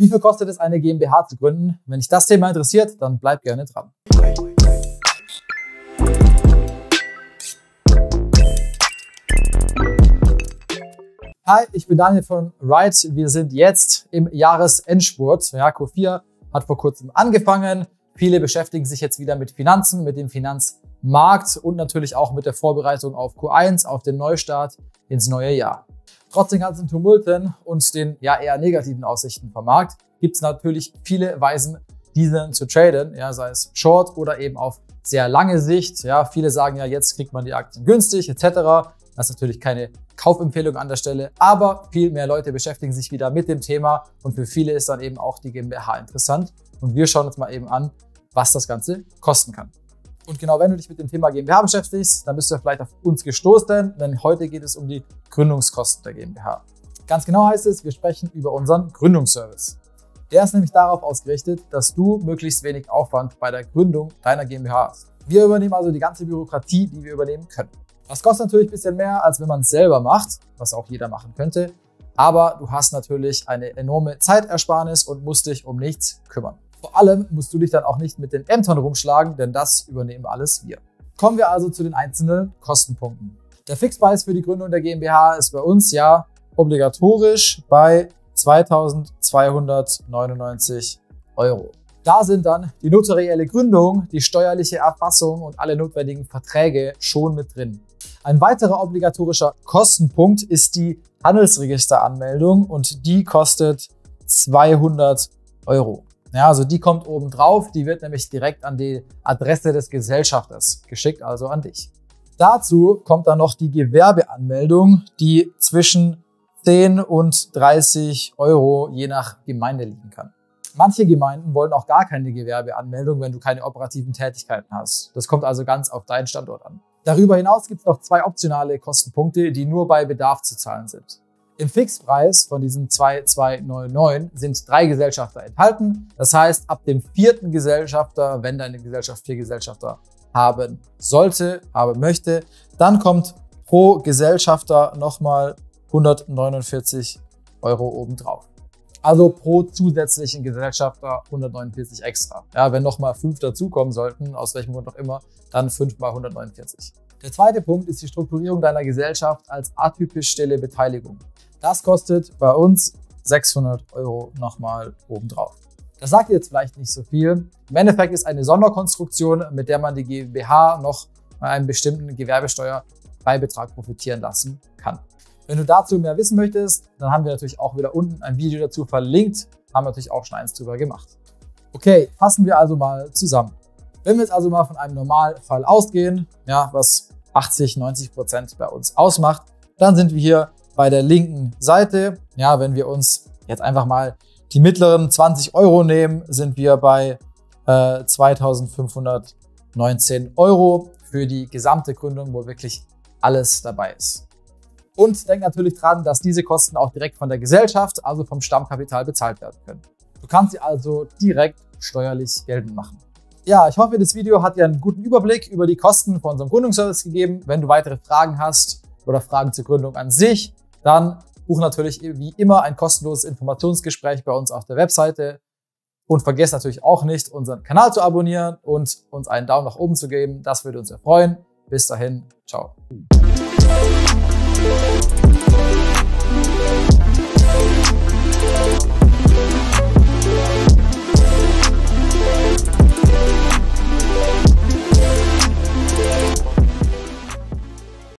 Wie viel kostet es, eine GmbH zu gründen? Wenn dich das Thema interessiert, dann bleib gerne dran. Hi, ich bin Daniel von Ride. Wir sind jetzt im Jahresendspurt. Ja, Q4 hat vor kurzem angefangen. Viele beschäftigen sich jetzt wieder mit Finanzen, mit dem Finanzmarkt und natürlich auch mit der Vorbereitung auf Q1, auf den Neustart ins neue Jahr. Trotz den ganzen Tumulten und den ja eher negativen Aussichten vom Markt gibt es natürlich viele Weisen, diesen zu traden, ja, sei es Short oder eben auf sehr lange Sicht. Ja, viele sagen ja, jetzt kriegt man die Aktien günstig etc. Das ist natürlich keine Kaufempfehlung an der Stelle, aber viel mehr Leute beschäftigen sich wieder mit dem Thema und für viele ist dann eben auch die GmbH interessant. Und wir schauen uns mal eben an, was das Ganze kosten kann. Und genau wenn du dich mit dem Thema GmbH beschäftigst, dann bist du vielleicht auf uns gestoßen, denn heute geht es um die Gründungskosten der GmbH. Ganz genau heißt es, wir sprechen über unseren Gründungsservice. Der ist nämlich darauf ausgerichtet, dass du möglichst wenig Aufwand bei der Gründung deiner GmbH hast. Wir übernehmen also die ganze Bürokratie, die wir übernehmen können. Das kostet natürlich ein bisschen mehr, als wenn man es selber macht, was auch jeder machen könnte. Aber du hast natürlich eine enorme Zeitersparnis und musst dich um nichts kümmern. Vor allem musst du dich dann auch nicht mit den Ämtern rumschlagen, denn das übernehmen alles wir. Kommen wir also zu den einzelnen Kostenpunkten. Der Fixpreis für die Gründung der GmbH ist bei uns ja obligatorisch bei 2299 Euro. Da sind dann die notarielle Gründung, die steuerliche Erfassung und alle notwendigen Verträge schon mit drin. Ein weiterer obligatorischer Kostenpunkt ist die Handelsregisteranmeldung und die kostet 200 Euro. Ja, also die kommt oben drauf, die wird nämlich direkt an die Adresse des Gesellschafters geschickt, also an dich. Dazu kommt dann noch die Gewerbeanmeldung, die zwischen 10 und 30 Euro je nach Gemeinde liegen kann. Manche Gemeinden wollen auch gar keine Gewerbeanmeldung, wenn du keine operativen Tätigkeiten hast. Das kommt also ganz auf deinen Standort an. Darüber hinaus gibt es noch zwei optionale Kostenpunkte, die nur bei Bedarf zu zahlen sind. Im Fixpreis von diesem 2299 sind drei Gesellschafter enthalten. Das heißt, ab dem vierten Gesellschafter, wenn deine Gesellschaft vier Gesellschafter haben sollte, haben möchte, dann kommt pro Gesellschafter nochmal 149 Euro obendrauf. Also pro zusätzlichen Gesellschafter 149 extra. Ja, wenn nochmal fünf dazukommen sollten, aus welchem Grund auch immer, dann 5 mal 149. Der zweite Punkt ist die Strukturierung deiner Gesellschaft als atypisch stille Beteiligung. Das kostet bei uns 600 Euro nochmal obendrauf. Das sagt jetzt vielleicht nicht so viel. Im Endeffekt ist eine Sonderkonstruktion, mit der man die GmbH noch bei einem bestimmten Gewerbesteuerbeibetrag profitieren lassen kann. Wenn du dazu mehr wissen möchtest, dann haben wir natürlich auch wieder unten ein Video dazu verlinkt. Haben wir natürlich auch schon eins drüber gemacht. Okay, fassen wir also mal zusammen. Wenn wir jetzt also mal von einem Normalfall ausgehen, ja, was 80, 90 Prozent bei uns ausmacht, dann sind wir hier bei der linken Seite. Ja, wenn wir uns jetzt einfach mal die mittleren 20 Euro nehmen, sind wir bei äh, 2519 Euro für die gesamte Gründung, wo wirklich alles dabei ist. Und denk natürlich dran, dass diese Kosten auch direkt von der Gesellschaft, also vom Stammkapital, bezahlt werden können. Du kannst sie also direkt steuerlich geltend machen. Ja, ich hoffe, das Video hat dir einen guten Überblick über die Kosten von unserem Gründungsservice gegeben. Wenn du weitere Fragen hast oder Fragen zur Gründung an sich, dann buch natürlich wie immer ein kostenloses Informationsgespräch bei uns auf der Webseite. Und vergesst natürlich auch nicht, unseren Kanal zu abonnieren und uns einen Daumen nach oben zu geben. Das würde uns erfreuen. Bis dahin, ciao.